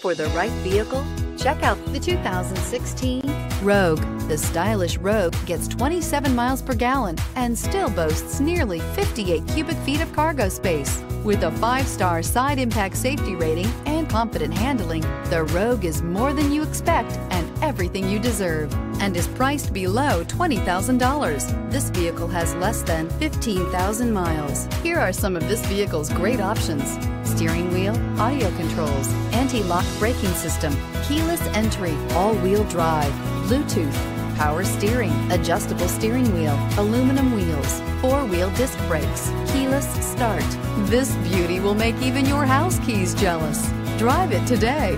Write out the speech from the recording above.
For the right vehicle, check out the 2016 Rogue. The stylish Rogue gets 27 miles per gallon and still boasts nearly 58 cubic feet of cargo space. With a five-star side impact safety rating and confident handling, the Rogue is more than you expect and everything you deserve and is priced below $20,000. This vehicle has less than 15,000 miles. Here are some of this vehicle's great options. Steering wheel, audio controls, anti-lock braking system, keyless entry, all-wheel drive, Bluetooth, power steering, adjustable steering wheel, aluminum wheels, four-wheel disc brakes, keyless start. This beauty will make even your house keys jealous. Drive it today.